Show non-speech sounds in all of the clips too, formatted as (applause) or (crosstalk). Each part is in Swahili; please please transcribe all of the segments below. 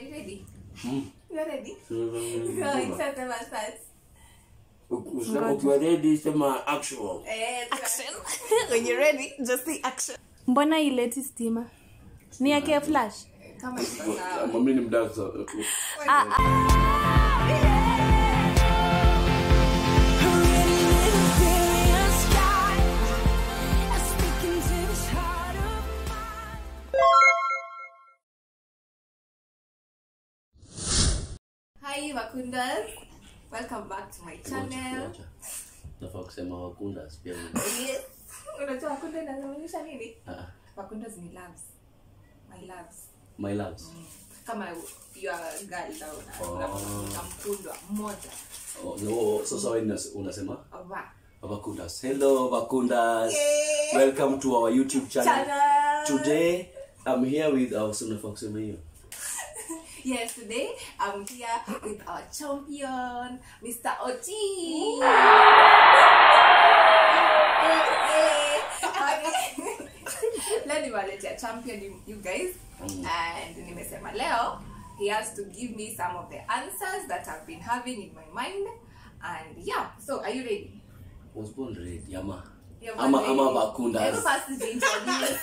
you ready? You are ready? So, So, except my start. Usema ukiwa ready sema actual. Eh, action. when you're ready just say action. Mbona ileti stima? Ni yake flash? Kama iko sawa. Mami ni Hi Wakundas. Welcome back to my channel. Nafaa kusema wakunda pia. Yes. Unajua Wakunda inamaanisha nini? Ah, Wakundas ni loves. My loves. My loves. Kama you are girl na Oh. mkundwa mmoja. Oh, no, sasa wewe unas- unasema Aba. Vakundas. Hello Vakundas. Welcome to our YouTube channel. Channel. Today I'm here with our of kusema hiyo. Yes, today I'm here with our champion, Mr. Oti. Leo nimewaletea champion you- you guys mm. and nimesema leo he has to give me some of the answers that I've been having in my mind and yeah so are you ready Was born ready ama You're ama ready? ama Hebu Vakundas. first introduce.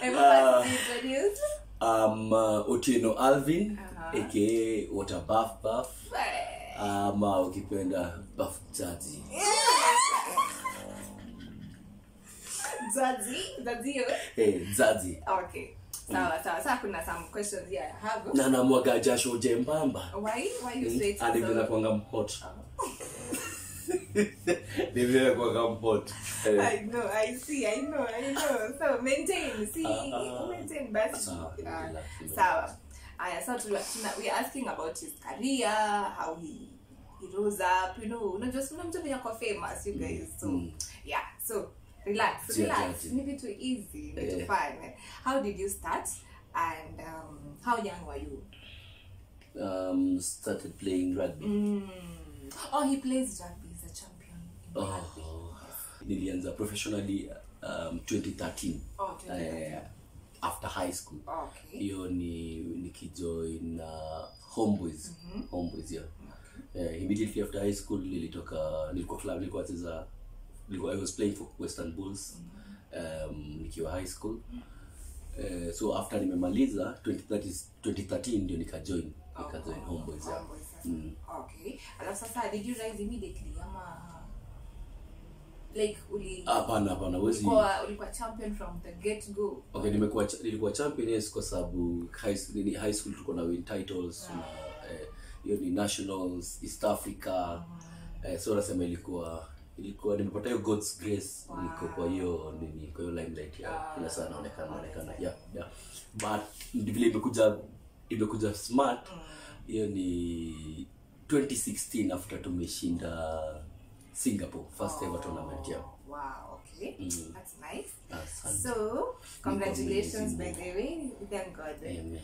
Hebu first introduce. Um, uh, Otieno Alvin Uh-huh. aka Water Buff Buff Eh, ama ukipenda Buff. Zazi, (laughs) Zazi, Zaddy. Okay. Sawa, sawa. Sasa kuna some questions here I have. Na namwaga jasho jembamba. Why? Why you say so? vile (laughs) nakuanga kwa comfort (laughs) I know, I see, I know, I know. So maintain, see, uh, uh, maintain best. Sawa, Ah, relax, relax. Sawa. Aya, so tuna, we are asking about his career, how he he rose up, you know, unajua si mtu mwenye kwa famous, you guys. So, Mm. yeah, so relax, so, relax. Ni vitu easy, vitu too fun. How did you start? And um, how young were you? Um, started playing rugby. Mm. Oh, he plays rugby. He's a champion in rugby. Oh. Nilianza professionally um, 2013. Oh, 2013. Uh, after high school. Okay. hiyo ni nikijoin uh, homeboys mm -hmm. homeboys yeah. okay. uh, immediately after high school nilitoka nilikuwa club nilikuwa cheza nilikuwa I was playing for Western Bulls mm -hmm. um, nikiwa high school mm -hmm. uh, so after nimemaliza 2013 2013 ndio nikajoin nikajoin oh, homeboys yeah. Homeboys, yeah. Mm. Okay. Alafu sasa did you rise immediately ama like uli hapana hapana wezi ulikuwa ulikuwa champion from the get go. okay nimekuwa nilikuwa champion yes kwa sababu high, school tulikuwa na win titles na eh, hiyo ni nationals east africa. Eh, so nasema ilikuwa ilikuwa nimepata hiyo god's grace Wow. niko kwa hiyo nini kwa hiyo limelight ya kila saa naonekana naonekana yeah yeah. But vile imekuja imekuja smart hiyo ni 2016 after tumeshinda singapore first oh, ever tournament yeah Wow, okay. Mm. That's nice. That's So, congratulations by the way. Thank God. Amen.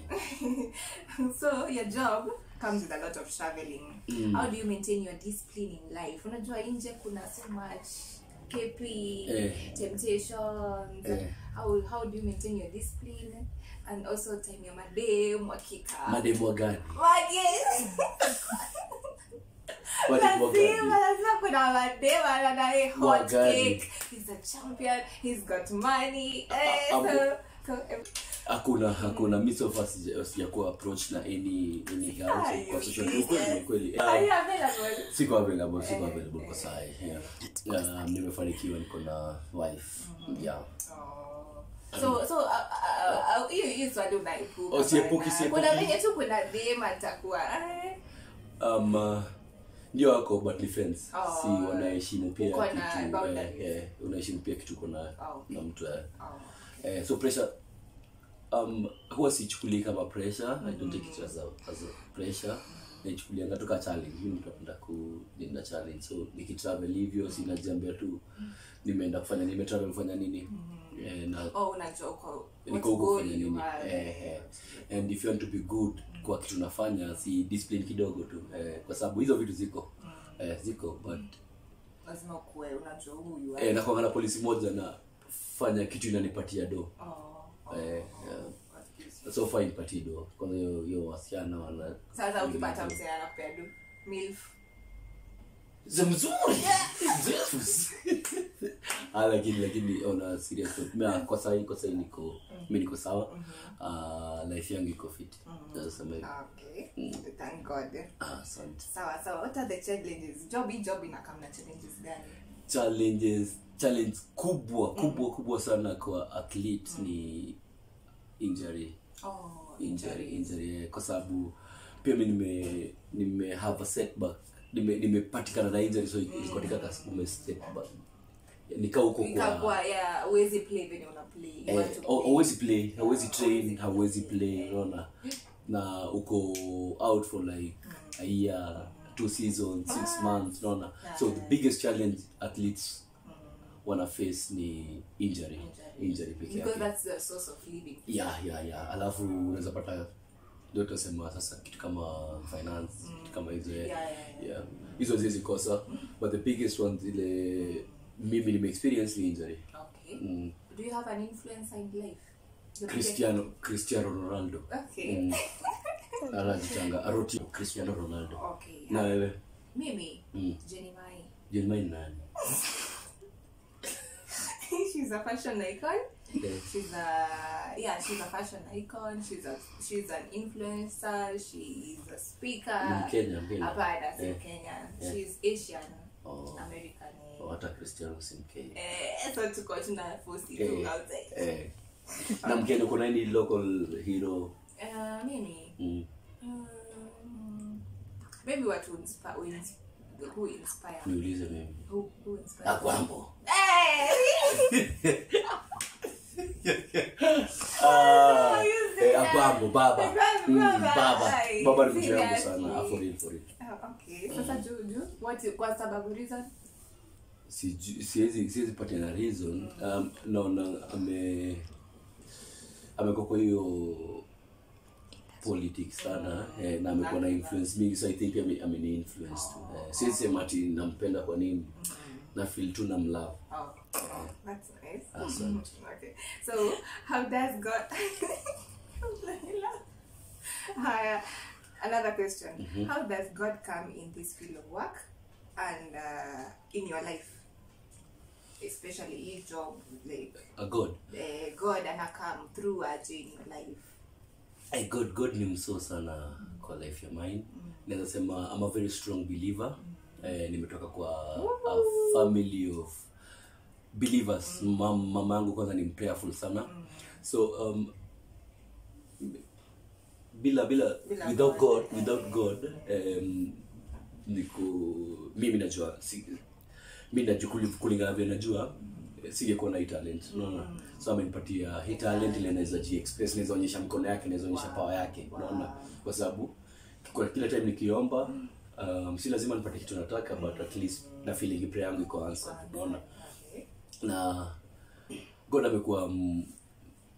(laughs) so your job comes with a lot of traveling Mm. how do you maintain your discipline in life unajua nje kuna so much kp Eh. temptations Eh. how, how do you maintain your discipline and also time your madem wakika mademo wagani. Wage. (laughs) Lazima lazima kuna madem anadai hot Wagani. cake. He's a champion he's got money eh, so, so hakuna hakuna. Mi sofa sija- sijakuwa approach na any any girl kwa you social see. ni kweli ni kweli are you available? Siko available siko available kwa saa hii yeah. Nimefanikiwa niko na wife. Yeah. So so uh, uh, hiyo hiyo swali unaepuka Oh, siepuki, bana. siepuki. kuna venye tu kuna dem atakuwa eh, um uh, ndio wako but defense Oh. si wanaheshimu pia kitu eh, eh, unaheshimu pia kitu kuna Oh, okay. na mtu eh. oh. eh, so pressure um huwa sichukulii kama pressure. I don't take it as a, as a pressure. Naichukulianga tu ka challenge. Mimi mtu napenda ku nina challenge. So nikitravel hivyo sinajiambia tu nimeenda kufanya nimetravel kufanya nini. Eh, na oh unajua uko niko what huko goal kufanya you nini? have. eh, eh. and if you want to be good kwa kitu nafanya si discipline kidogo tu eh, kwa sababu hizo vitu ziko eh, ziko but lazima ukuwe unajua huyu eh, nakwanga na polisi moja na fanya kitu inanipatia do. Oh, oh, eh, oh. yeah. So far nipatie do. Kwanza hiyo wasichana wana sasa ukipata msichana anakupea du milf za mzuri. Zeus. ah lakini lakini on serious note kwa sasa niko mimi niko sawa. Ah life yangu iko fit. Nasema okay. Thank god. Ah asante. Sawa sawa. What are the challenges? Job hii job inakamna challenges gani? Challenges challenge kubwa kubwa kubwa sana kwa athlete ni injury. Oh injury injury kwa sababu pia mi nime nime have a setback nime nimepatikana na injury so ilikuwa nikaka ume setback nika huko kwa ikakuwa ya uwezi play venye una play. Eh, hau- play. hauwezi hauwezi train hauwezi play. unaona? Na uko out for like a year two seasons six months unaona? So the biggest challenge athletes wana face ni injury. Injury peke because yake. that's the source of living. Yeah yeah yeah. Alafu unaweza pata ndio tutasema sasa kitu kama finance mm. kitu kama hizo yeah, Yeah, yeah, yeah. hizo ziwezi kosa but the biggest one zile mimi nime experience ni injury. Okay. Mm. do you have an influencer in life? Cristiano cristiano ronaldo. Okay. Mm. (laughs) anajitanga aroti cristiano ronaldo. Okay yeah. na wewe? Mimi? Mm. Jenny Mai jermain nani? (laughs) She's a fashion icon Eh, (laughs) she's a yeah she's a fashion icon. She's a she's an influencer. She's a speaker. Ni Kenya, Kenya. hapana si Eh. Kenya. Eh. she's Asian Oh. American. Oh, hata cristiano si mkenya eh so tuko tuna force it Eh, outside eh. na mkenya kuna any local hero? Uh, mimi. Mm. um, maybe watu inspire who ins- who inspire? Niulize mimi. Who who inspire? Akwambo. Eh (laughs) Akwambo baba Baba, Mm, baba. baba. Ai, baba ni mtu yangu sana. ah, for real, for real. Okay. Sasa juu juu what kwa sababu reason? Siwezi siwezi na reason. Um, naona ame amekuwa kwa hiyo politics sana eh, na amekuwa na influence mingi so i think ame, ameni influence tu. Eh, siwezi sema ati nampenda kwa nini. Na feel tu namlove. Oh, that's nice. Asante. okay. So, how does God? (laughs) uh, another question. Mm-hmm. How does God come in this field of work and uh, in your life, especially your job, like a god uh, God and come through aje in your life? I god god ni msoo sana kwa life ya mine Mm. naweza sema I'm a very strong believer Mm. eh, nimetoka kwa a family of believers. Mam, mama yangu kwanza ni prayerful sana. Mm. so um, bila bila Bila without God, god without god um, niko mimi najua si, mi najua kuli- kulingana vile najua singekuwa na hii talent. Unaona? So amenipatia hii talent ile naweza jiexpress naweza onyesha mkono yake naweza onyesha power yake. Unaona? Kwa sababu kwa kila time nikiomba um, si lazima nipate kitu nataka but at least na feeling prayer yangu iko answered. Unaona? Okay. Na god amekuwa m-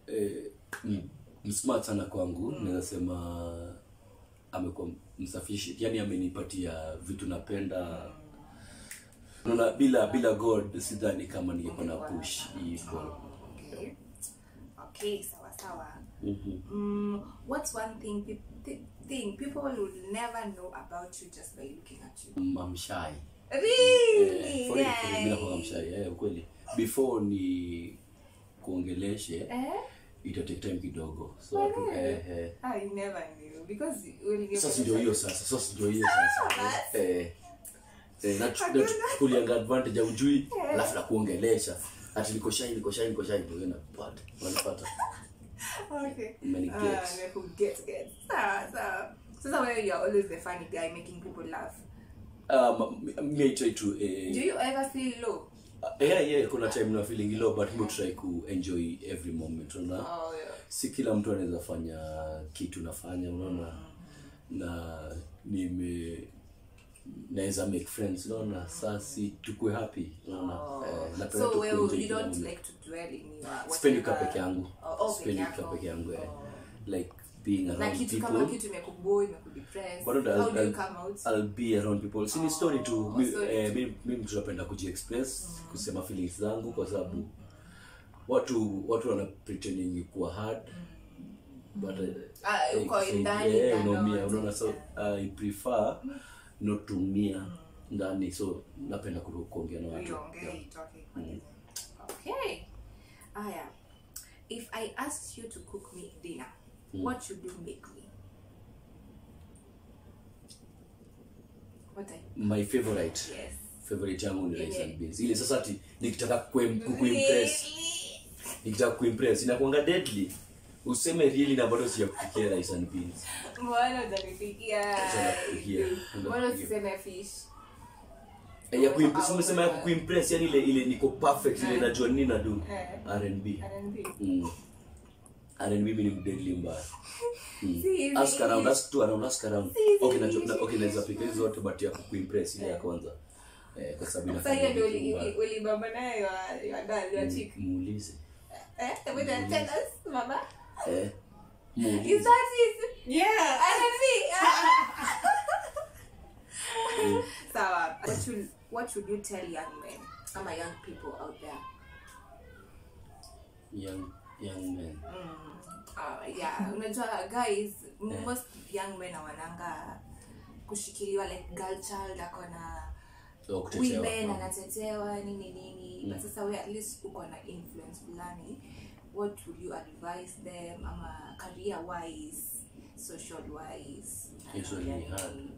eh, m- msmart sana kwangu naweza sema amekuwa msafishi yani amenipatia vitu napenda naona bila bila god sidhani kama ningekuwa na push hivyo Okay. Okay, sawa sawa. Mm, what's one thing, peop- thi- thing people will never know about you just by looking at you? Mm, I'm shy Really? yeah, yeah. yeah. yeah. yeah. Before ni kuongeleshe Eh? itatake time kidogo so eh, eh. I never knew because sasa ndio hiyo sasa sasa ndio hiyo sasa eh, eh, na tukulianga advantage ya ujui alafu na kuongelesha ati niko shai niko shai niko shy ndio napata unapata Okay. Many get gets. Sawa sawa. Sasa wewe you're always the funny guy making people laugh. um, me I try to Do eh, you ever feel low? Yeah, yeah, kuna time na feeling ilo but me try ku enjoy every moment unaona Oh yeah. si kila mtu anaweza fanya kitu nafanya unaona na nime naweza make friends unaona sasi tukue happy unaona Oh. eh, napenda So well, you don't like to dwell in your Spend kukaa peke yangu Oh, oh, kukaa yako. peke yangu eh. Oh. like being around kitu kama kitu imekuboi imekudepress But not- how do you come out? I'll be around people. Si ni story tu. Oh, story eh, mtu napenda kujiexpress kusema feelings zangu kwa sababu watu watu wana pretending kuwa hard. But uh, Ah, eh, uko ndani eh, unaumia. unaona so i prefer not to umia ndani. So napenda ku- kuongea na watu. Okay. Aya. If I asked you to cook me dinner, what should you make me? What I my favorite yes. favorite yangu ni rice and beans ile sasa ati nikitaka kuimpress. nikitaka kuimpress inakuanga deadly useme really na bado sijakupikia rice and beans Mbona? Sijakupikia. Mbona usiseme fish? Eh, ya kuimpress umesema ya kuimpress yani ile ile niko perfect ile najua nini na do Eh. R&B R&B. mm. R&B mimi ni deadly mbaya (laughs) Hmm. Si ask around ask two around ask around Si okay najua na- okay naweza pika hizo zote but ya kuimpress ile ya kwanza eh kwa sababu Sasa hiyo ndio uli- baba naye nayo ya- ya dad, ya chick. muulize Eh, we tell tell us, mama. eh Is muulize that is Yeah. R&B. (laughs) Sawa. What should what should you tell young men ama young people out there? young young men Uh, yeah, (laughs) unajua guys, most young men awananga kushikiliwa like girl child akona so women no. anatetewa nini nini. But sasa we at least uko na influence fulani. What would you advise them? Ama career wise social wise swali ni hard.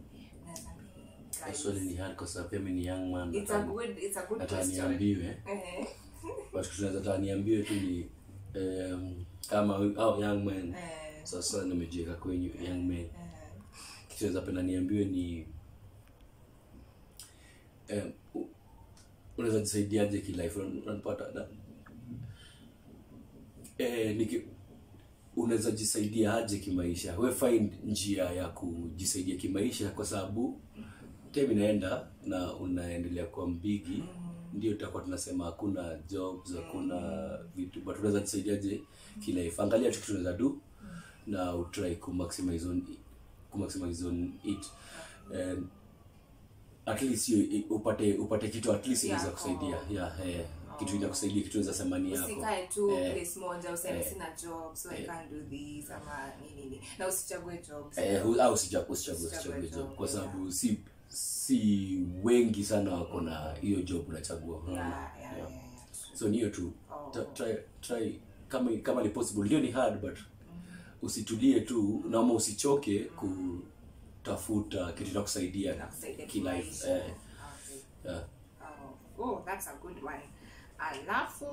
Guys, swali ni hard kwa sababu mimi ni young man it's a good it's a good question. niambiwe. Eh (laughs) but tunaweza hata niambiwe tu ni um, kama oh, young man. Eh. Sasa nimejiweka kwenye young men eh. kitu naweza penda niambiwe ni um, unaweza jisaidiaje kilife? Unapata na- eh, niki unaweza jisaidia aje kimaisha? We find njia ya kujisaidia kimaisha kwa sababu time inaenda na unaendelea kuwa mbigi ndio tutakuwa tunasema hakuna jobs hakuna vitu but unaweza tusaidiaje kilaifa angalia tu kitu unaweza do na utry kumaximize on kumaximize on it. And at least you, upate upate kitu at least inaweza kusaidia. Yeah, eh, kitu inakusaidia kitu inaweza samani yako. Usikae tu Eh, place moja useme eh, sina job so i can't do this ama nini nini. Na usichague jobs. Eh, au usichague Usichague job, kwa kwa yeah. sababu si si wengi sana wako na hiyo job unachagua unaona? yeah, yeah, Yeah. yeah, so ni hiyo tu Oh. Try, try kama kama ni possible ndio ni hard but usitulie tu naama usichoke kutafuta kitu itakusaidia kilife eh, Okay. yeah. Oh, oh, that's a good one. Alafu,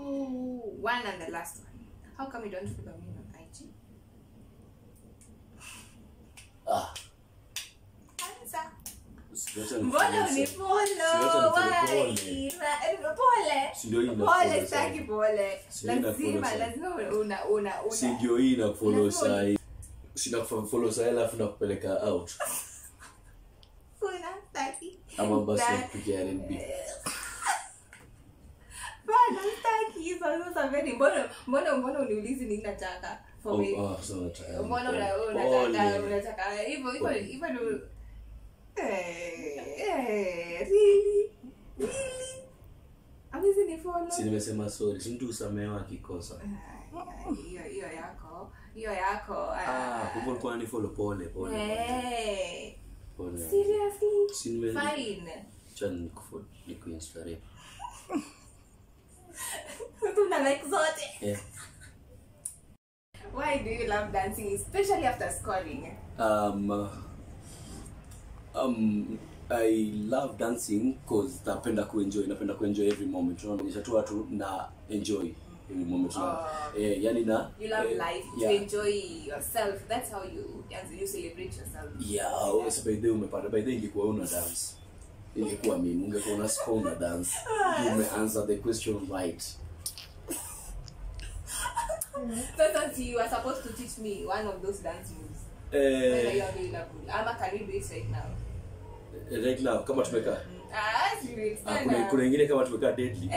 one and the last one. How come you don't follow me on IG? ah, Answer. usiache Mbona nikuulize. unifollow? Siwacha Why? nikufollow. Na- Pole. Si ndio hii Pole, inafollow sitaki sana. Pole. Si ndio inafollow Lazima, lazima hii alafu nakupeleka out. (laughs) Ama basi. (laughs) Mbona mbona mbona uniulizi nini nataka mbona Pole. unataka. Hivyo hivyo Eh really? Really amezi ni follow si nimesema sorry si mtu usamehewa akikosa hiyo hiyo yako hiyo yako ah kumbe ulikuwa ni follow pole pole. Eh pole. Seriously? Si nime fine. Chan nikufollow nikuinsta rep tuna like zote. Yeah. Why do you love dancing especially after scoring? Um uh, um I love dancing cause napenda kuenjoy napenda kuenjoy every moment unaonyesha tu watu na enjoy every moment Uh, Oh. eh, yani na you love eh, life to yeah. enjoy yourself that's how you as you celebrate yourself. Yeah so by the umepata by the ingekuwa una dance ingekuwa mimi ungekuwa una score una dance. (laughs) You may answer the question right. Sometimes you are supposed to teach me one of those dance moves. you eh, ama it right now. right now kama tumekaa. Ah ah, kuna ingine kama tumekaa deadly?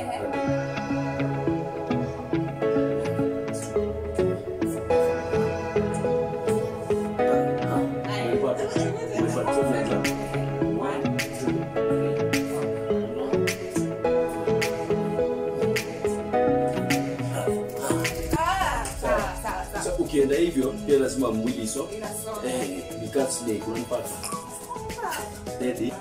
Ukienda hivyo pia lazima mwili so eh, because ni kuna mpaka. Eh,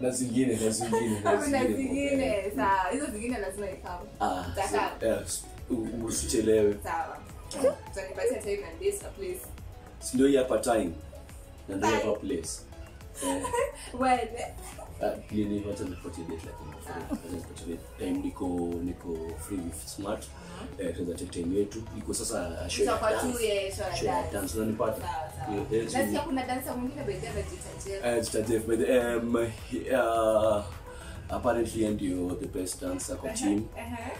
na zingine na zingine na zingine. sawa. Hizo zingine lazima ikawa ah usichelewe. Sawa. Tutanipatia time and dates na place si ndio hapa time? Na ndio hapa place. (laughs) Eh. When Ah, wacha nipatie lakini wacha nipatie time niko niko free with smart. Eh tunaweza take time yetu. Iko sasa show ya dance. eh, show ya dance. kuna mwingine by the way by the um, uh, apparently ndio the best dancer kwa team. Ehe.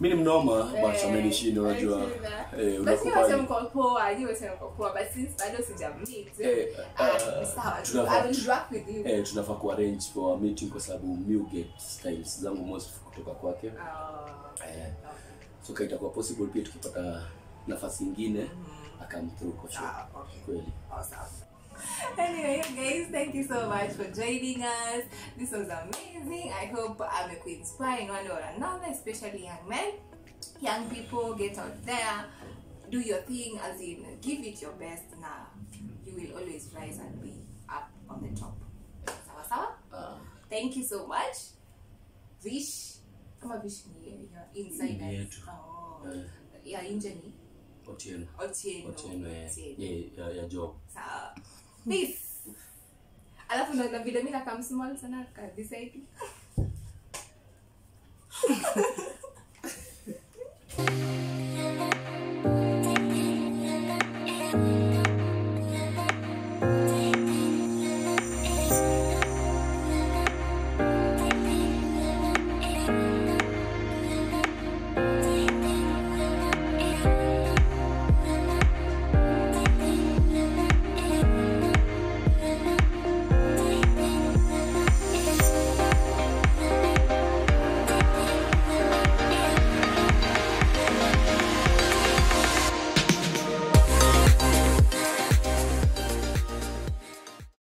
Mi ni mnoma but Eh, amenishinda unajua. eh, unakupa mko poa, mko poa, but since bado sijammeet, Eh, ah, ah, tunafaa- eh, tunafaa kuarrange for a meeting kwa sababu mi get styles zangu most kutoka kwake. Ah, eh, so itakuwa possible pia tukipata nafasi ingine akam through kwa show sawa, okay. kweli. Awesome. (laughs) Anyway, guys, thank you so much for joining us. This was amazing. I hope I'm a queen spy in one or another, especially young men. Young people, get out there, do your thing, as in give it your best. Now, you will always rise and be up on the top. Sawa sawa? Ah, Thank you so much. Vish, kama Vish ni your inside Ni eyes. yetu. Oh, Eh. ya nje ni Otieno eh, yeah, ya, ya job sawa this alafu naona vile mi nakam small sana kadhisaiti (laughs)